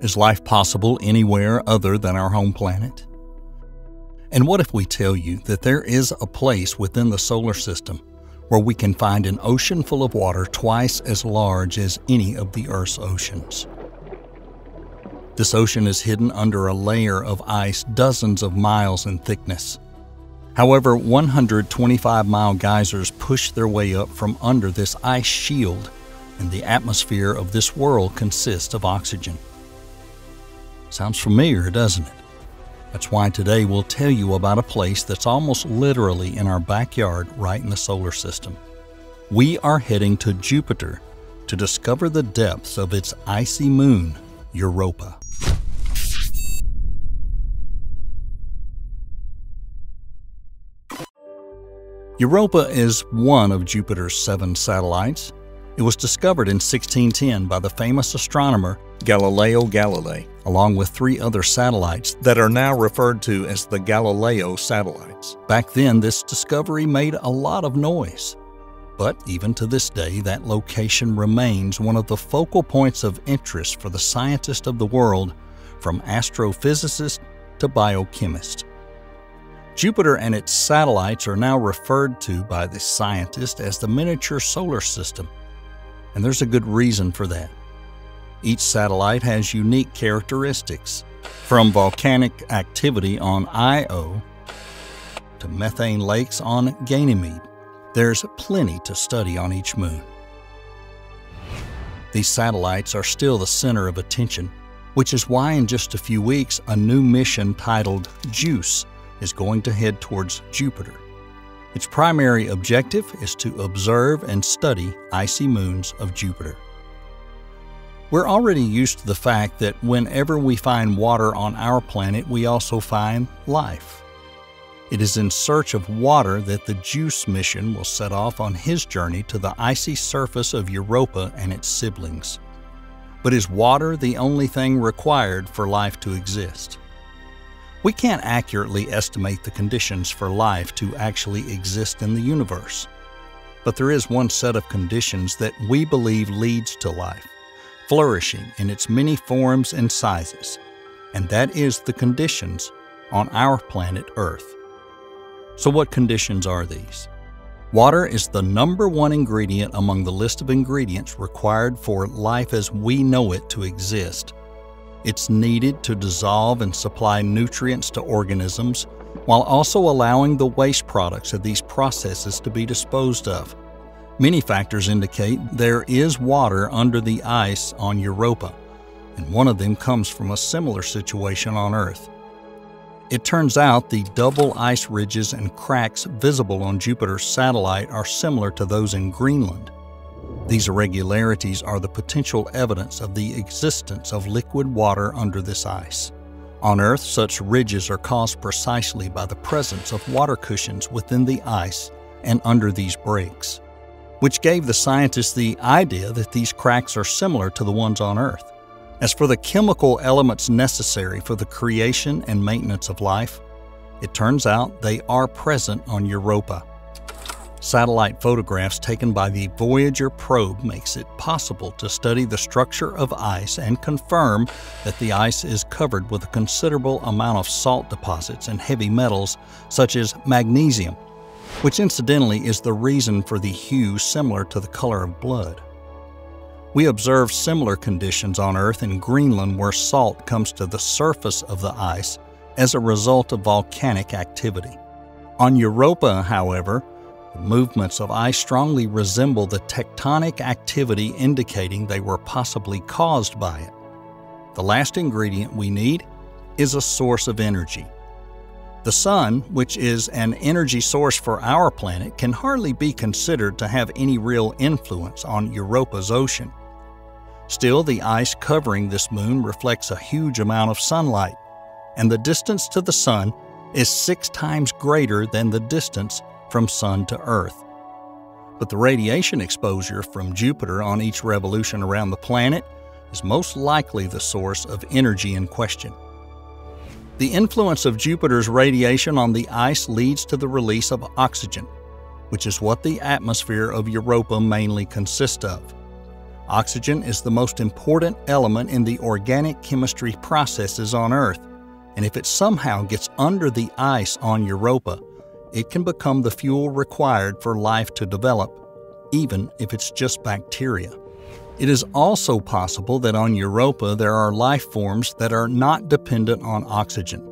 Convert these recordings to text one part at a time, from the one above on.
Is life possible anywhere other than our home planet? And what if we tell you that there is a place within the solar system where we can find an ocean full of water twice as large as any of the Earth's oceans? This ocean is hidden under a layer of ice dozens of miles in thickness. However, 125 mile geysers push their way up from under this ice shield, and the atmosphere of this world consists of oxygen. Sounds familiar, doesn't it? That's why today we'll tell you about a place that's almost literally in our backyard right in the solar system. We are heading to Jupiter to discover the depths of its icy moon, Europa. Europa is one of Jupiter's seven satellites. It was discovered in 1610 by the famous astronomer Galileo Galilei, along with three other satellites that are now referred to as the Galileo satellites. Back then, this discovery made a lot of noise. But even to this day, that location remains one of the focal points of interest for the scientists of the world, from astrophysicists to biochemists. Jupiter and its satellites are now referred to by the scientists as the miniature solar system, and there's a good reason for that. Each satellite has unique characteristics, from volcanic activity on Io to methane lakes on Ganymede. There's plenty to study on each moon. These satellites are still the center of attention, which is why in just a few weeks a new mission titled JUICE is going to head towards Jupiter. Its primary objective is to observe and study icy moons of Jupiter. We're already used to the fact that whenever we find water on our planet, we also find life. It is in search of water that the JUICE mission will set off on his journey to the icy surface of Europa and its siblings. But is water the only thing required for life to exist? We can't accurately estimate the conditions for life to actually exist in the universe. But there is one set of conditions that we believe leads to life, flourishing in its many forms and sizes, and that is the conditions on our planet Earth. So, what conditions are these? Water is the number one ingredient among the list of ingredients required for life as we know it to exist. It's needed to dissolve and supply nutrients to organisms while also allowing the waste products of these processes to be disposed of. Many factors indicate there is water under the ice on Europa, and one of them comes from a similar situation on Earth. It turns out the double ice ridges and cracks visible on Jupiter's satellite are similar to those in Greenland. These irregularities are the potential evidence of the existence of liquid water under this ice. On Earth, such ridges are caused precisely by the presence of water cushions within the ice and under these breaks, which gave the scientists the idea that these cracks are similar to the ones on Earth. As for the chemical elements necessary for the creation and maintenance of life, it turns out they are present on Europa. Satellite photographs taken by the Voyager probe makes it possible to study the structure of ice and confirm that the ice is covered with a considerable amount of salt deposits and heavy metals such as magnesium, which incidentally is the reason for the hue similar to the color of blood. We observe similar conditions on Earth in Greenland where salt comes to the surface of the ice as a result of volcanic activity. On Europa, however, movements of ice strongly resemble the tectonic activity indicating they were possibly caused by it. The last ingredient we need is a source of energy. The Sun, which is an energy source for our planet, can hardly be considered to have any real influence on Europa's ocean. Still, the ice covering this moon reflects a huge amount of sunlight, and the distance to the Sun is six times greater than the distance from Sun to Earth. But the radiation exposure from Jupiter on each revolution around the planet is most likely the source of energy in question. The influence of Jupiter's radiation on the ice leads to the release of oxygen, which is what the atmosphere of Europa mainly consists of. Oxygen is the most important element in the organic chemistry processes on Earth, and if it somehow gets under the ice on Europa, it can become the fuel required for life to develop, even if it's just bacteria. It is also possible that on Europa there are life forms that are not dependent on oxygen.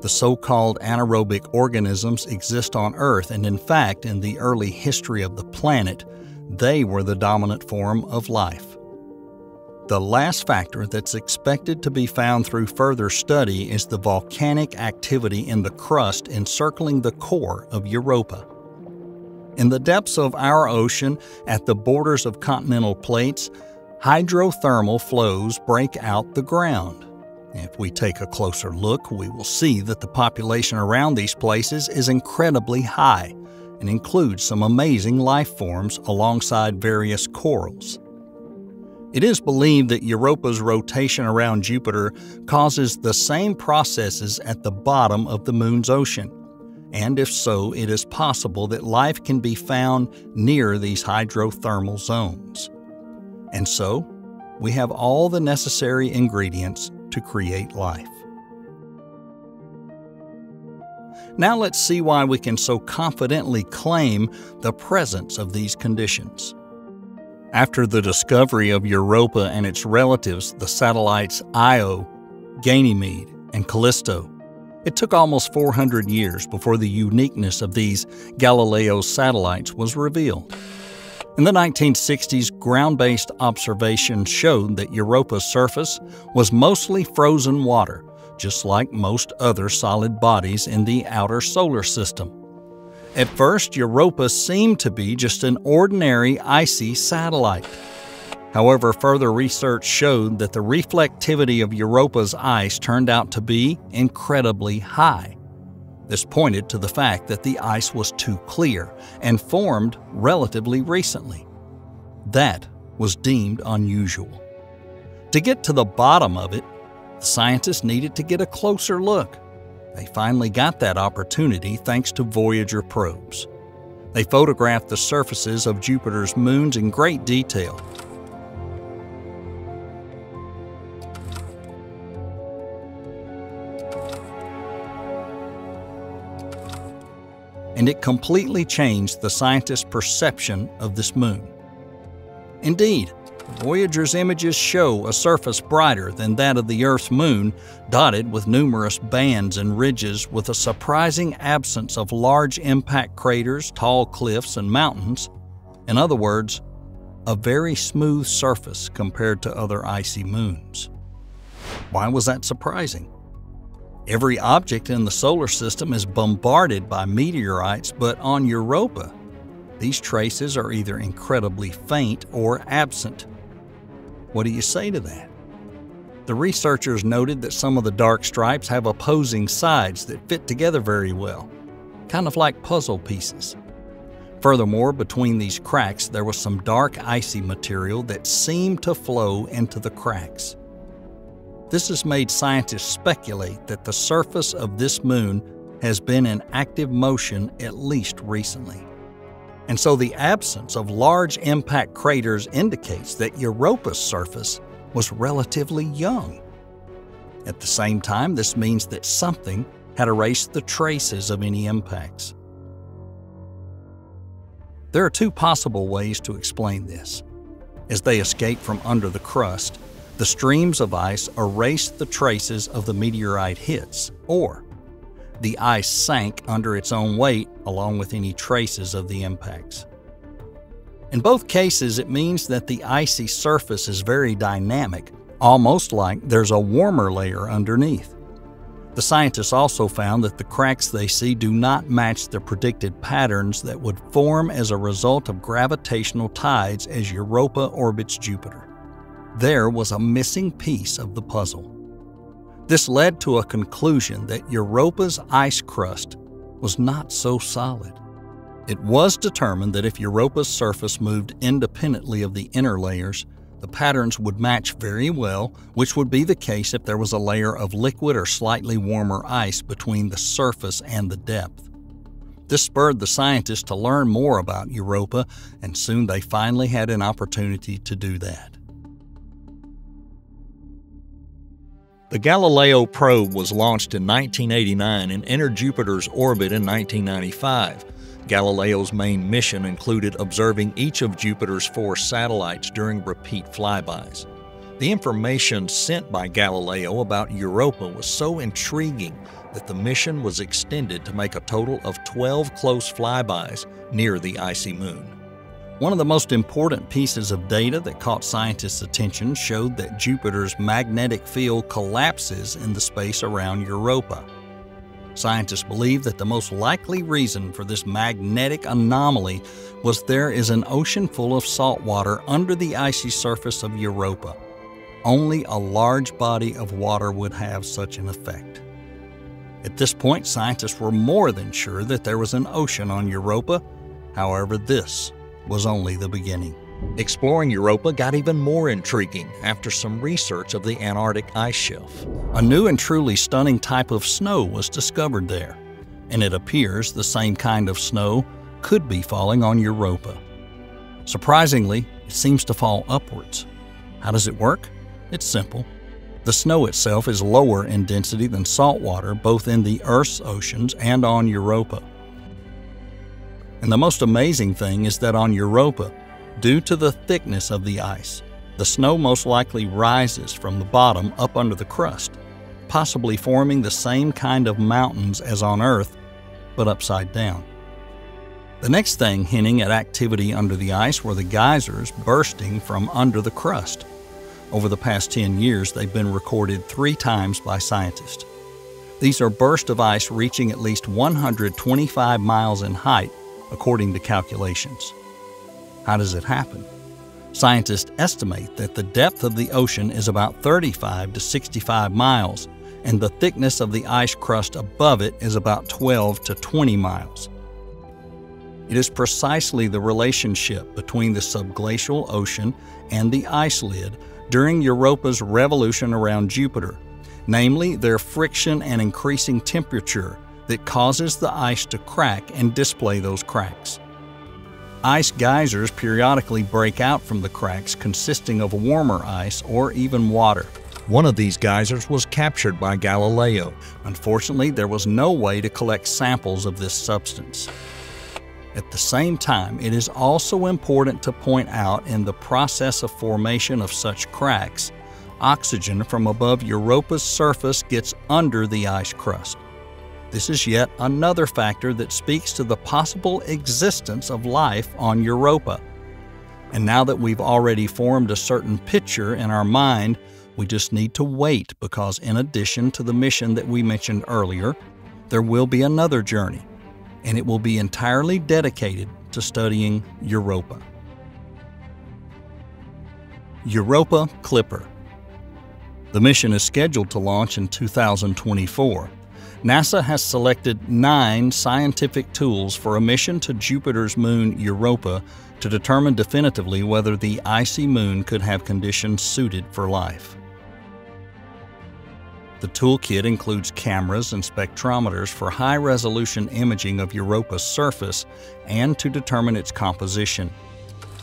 The so called anaerobic organisms exist on Earth, and in fact, in the early history of the planet, they were the dominant form of life. The last factor that's expected to be found through further study is the volcanic activity in the crust encircling the core of Europa. In the depths of our ocean, at the borders of continental plates, hydrothermal flows break out the ground. If we take a closer look, we will see that the population around these places is incredibly high and includes some amazing life forms alongside various corals. It is believed that Europa's rotation around Jupiter causes the same processes at the bottom of the Moon's ocean. And if so, it is possible that life can be found near these hydrothermal zones. And so, we have all the necessary ingredients to create life. Now let's see why we can so confidently claim the presence of these conditions. After the discovery of Europa and its relatives, the satellites Io, Ganymede, and Callisto, it took almost 400 years before the uniqueness of these Galileo satellites was revealed. In the 1960s, ground based observations showed that Europa's surface was mostly frozen water, just like most other solid bodies in the outer solar system. At first, Europa seemed to be just an ordinary icy satellite. However, further research showed that the reflectivity of Europa's ice turned out to be incredibly high. This pointed to the fact that the ice was too clear and formed relatively recently. That was deemed unusual. To get to the bottom of it, the scientists needed to get a closer look. They finally got that opportunity thanks to Voyager probes. They photographed the surfaces of Jupiter's moons in great detail and it completely changed the scientists' perception of this moon. Indeed, Voyager's images show a surface brighter than that of the Earth's moon, dotted with numerous bands and ridges with a surprising absence of large impact craters, tall cliffs, and mountains. In other words, a very smooth surface compared to other icy moons. Why was that surprising? Every object in the solar system is bombarded by meteorites, but on Europa, these traces are either incredibly faint or absent. What do you say to that? The researchers noted that some of the dark stripes have opposing sides that fit together very well, kind of like puzzle pieces. Furthermore, between these cracks, there was some dark icy material that seemed to flow into the cracks. This has made scientists speculate that the surface of this moon has been in active motion at least recently. And so the absence of large impact craters indicates that Europa's surface was relatively young. At the same time, this means that something had erased the traces of any impacts. There are two possible ways to explain this. As they escape from under the crust, the streams of ice erased the traces of the meteorite hits, or the ice sank under its own weight along with any traces of the impacts. In both cases, it means that the icy surface is very dynamic, almost like there's a warmer layer underneath. The scientists also found that the cracks they see do not match the predicted patterns that would form as a result of gravitational tides as Europa orbits Jupiter there was a missing piece of the puzzle. This led to a conclusion that Europa's ice crust was not so solid. It was determined that if Europa's surface moved independently of the inner layers, the patterns would match very well, which would be the case if there was a layer of liquid or slightly warmer ice between the surface and the depth. This spurred the scientists to learn more about Europa, and soon they finally had an opportunity to do that. The Galileo probe was launched in 1989 and entered Jupiter's orbit in 1995. Galileo's main mission included observing each of Jupiter's four satellites during repeat flybys. The information sent by Galileo about Europa was so intriguing that the mission was extended to make a total of 12 close flybys near the icy moon. One of the most important pieces of data that caught scientists' attention showed that Jupiter's magnetic field collapses in the space around Europa. Scientists believe that the most likely reason for this magnetic anomaly was there is an ocean full of salt water under the icy surface of Europa. Only a large body of water would have such an effect. At this point, scientists were more than sure that there was an ocean on Europa. However, this was only the beginning. Exploring Europa got even more intriguing after some research of the Antarctic ice shelf. A new and truly stunning type of snow was discovered there, and it appears the same kind of snow could be falling on Europa. Surprisingly, it seems to fall upwards. How does it work? It's simple. The snow itself is lower in density than salt water, both in the Earth's oceans and on Europa. And the most amazing thing is that on Europa, due to the thickness of the ice, the snow most likely rises from the bottom up under the crust, possibly forming the same kind of mountains as on Earth, but upside down. The next thing hinting at activity under the ice were the geysers bursting from under the crust. Over the past 10 years, they've been recorded three times by scientists. These are bursts of ice reaching at least 125 miles in height according to calculations. How does it happen? Scientists estimate that the depth of the ocean is about 35 to 65 miles, and the thickness of the ice crust above it is about 12 to 20 miles. It is precisely the relationship between the subglacial ocean and the ice lid during Europa's revolution around Jupiter, namely their friction and increasing temperature that causes the ice to crack and display those cracks. Ice geysers periodically break out from the cracks consisting of warmer ice or even water. One of these geysers was captured by Galileo. Unfortunately, there was no way to collect samples of this substance. At the same time, it is also important to point out in the process of formation of such cracks, oxygen from above Europa's surface gets under the ice crust. This is yet another factor that speaks to the possible existence of life on Europa. And now that we've already formed a certain picture in our mind, we just need to wait because, in addition to the mission that we mentioned earlier, there will be another journey, and it will be entirely dedicated to studying Europa. Europa Clipper. The mission is scheduled to launch in 2024. NASA has selected nine scientific tools for a mission to Jupiter's moon Europa to determine definitively whether the icy moon could have conditions suited for life. The toolkit includes cameras and spectrometers for high resolution imaging of Europa's surface and to determine its composition.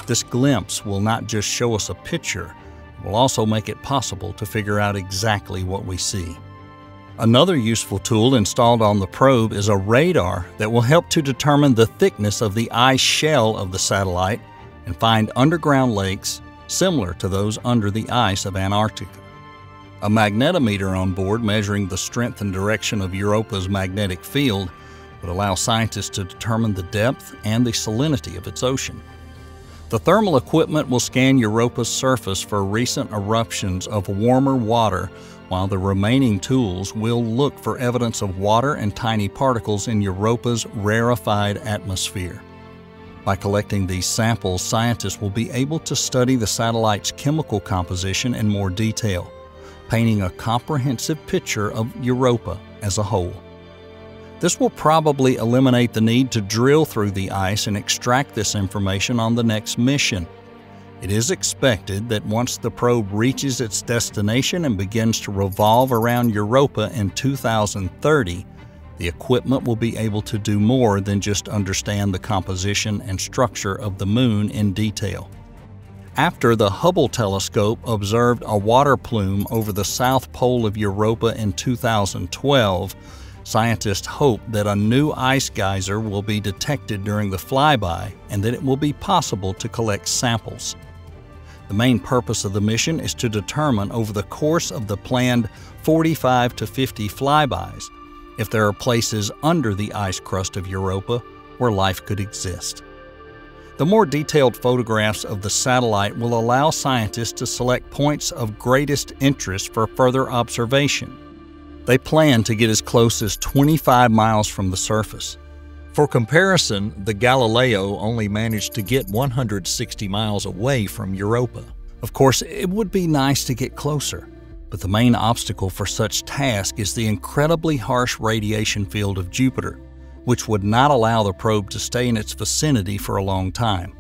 This glimpse will not just show us a picture, it will also make it possible to figure out exactly what we see. Another useful tool installed on the probe is a radar that will help to determine the thickness of the ice shell of the satellite and find underground lakes similar to those under the ice of Antarctica. A magnetometer on board measuring the strength and direction of Europa's magnetic field would allow scientists to determine the depth and the salinity of its ocean. The thermal equipment will scan Europa's surface for recent eruptions of warmer water while the remaining tools will look for evidence of water and tiny particles in Europa's rarefied atmosphere. By collecting these samples, scientists will be able to study the satellite's chemical composition in more detail, painting a comprehensive picture of Europa as a whole. This will probably eliminate the need to drill through the ice and extract this information on the next mission. It is expected that once the probe reaches its destination and begins to revolve around Europa in 2030, The equipment will be able to do more than just understand the composition and structure of the moon in detail. After the Hubble telescope observed a water plume over the south pole of Europa in 2012, scientists hope that a new ice geyser will be detected during the flyby and that it will be possible to collect samples. The main purpose of the mission is to determine over the course of the planned 45 to 50 flybys if there are places under the ice crust of Europa where life could exist. The more detailed photographs of the satellite will allow scientists to select points of greatest interest for further observation. They plan to get as close as 25 miles from the surface. For comparison, the Galileo only managed to get 160 miles away from Europa. Of course, it would be nice to get closer, but the main obstacle for such task is the incredibly harsh radiation field of Jupiter, which would not allow the probe to stay in its vicinity for a long time.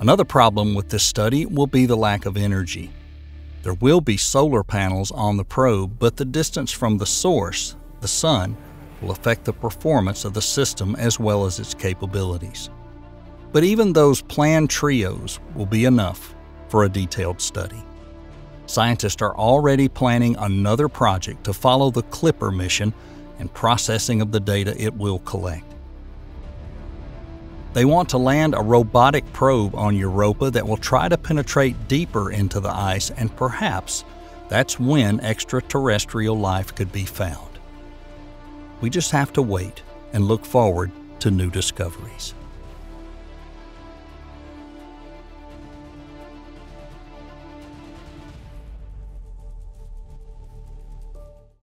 Another problem with this study will be the lack of energy. There will be solar panels on the probe, but the distance from the source, the Sun, will affect the performance of the system as well as its capabilities. But even those planned trios will be enough for a detailed study. Scientists are already planning another project to follow the Clipper mission and processing of the data it will collect. They want to land a robotic probe on Europa that will try to penetrate deeper into the ice, and perhaps that's when extraterrestrial life could be found. We just have to wait and look forward to new discoveries.